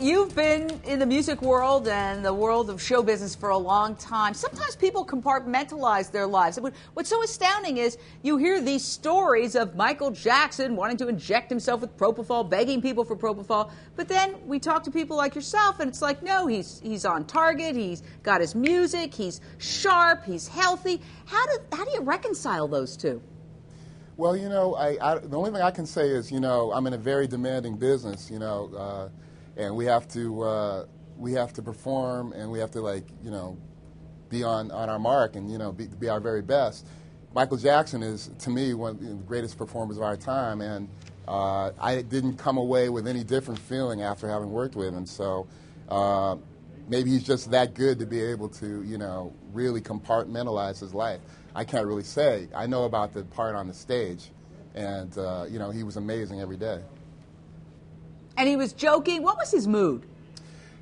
you've been in the music world and the world of show business for a long time. Sometimes people compartmentalize their lives. What's so astounding is you hear these stories of Michael Jackson wanting to inject himself with propofol, begging people for propofol, but then we talk to people like yourself, and it's like, no, he's he's on target. He's got his music. He's sharp. He's healthy. How do how do you reconcile those two? Well, you know, I, I, the only thing I can say is, you know, I'm in a very demanding business, you know, uh, and we have to uh, we have to perform and we have to like, you know, be on, on our mark and you know be, be our very best. Michael Jackson is, to me, one of the greatest performers of our time, and uh, I didn't come away with any different feeling after having worked with him. So uh, maybe he's just that good to be able to, you know, really compartmentalize his life. I can't really say. I know about the part on the stage, and uh, you know, he was amazing every day. And he was joking. What was his mood?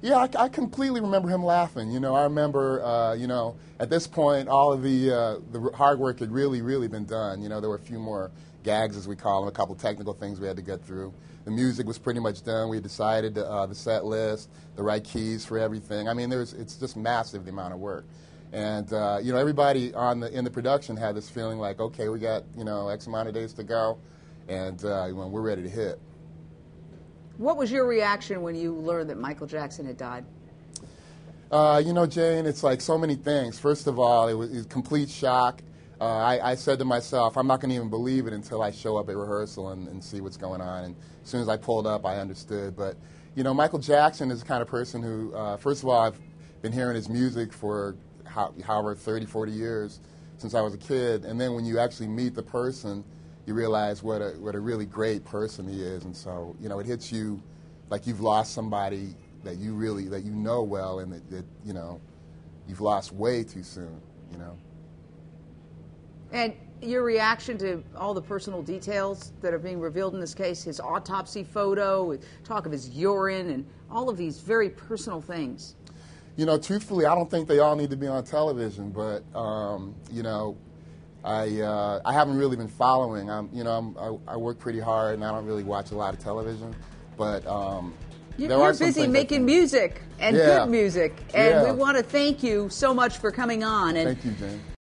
Yeah, I, I completely remember him laughing. You know, I remember, uh, you know, at this point, all of the uh, the hard work had really, really been done. You know, there were a few more gags, as we call them, a couple technical things we had to get through. The music was pretty much done. We decided uh, the set list, the right keys for everything. I mean, there's it's just massive the amount of work. And uh, you know, everybody on the in the production had this feeling like, okay, we got you know X amount of days to go, and uh, we're ready to hit. What was your reaction when you learned that Michael Jackson had died? Uh, you know, Jane, it's like so many things. First of all, it was, it was complete shock. Uh, I, I, said to myself, I'm not going to even believe it until I show up at rehearsal and, and, see what's going on. And as soon as I pulled up, I understood. But, you know, Michael Jackson is the kind of person who, uh, first of all, I've been hearing his music for how, however 30, 40 years since I was a kid. And then when you actually meet the person, you realize what a, what a really great person he is. And so, you know, it hits you like you've lost somebody that you really, that you know well and that, that you know, you've lost way too soon, you know. And your reaction to all the personal details that are being revealed in this case, his autopsy photo, talk of his urine, and all of these very personal things you know, truthfully, I don't think they all need to be on television, but um, you know, I uh, I haven't really been following. I'm you know I'm, I, I, work pretty hard and I don't really watch a lot of television, but um, you're, you're busy making music and yeah. good music, and yeah. we want to thank you so much for coming on. And thank you, Jane.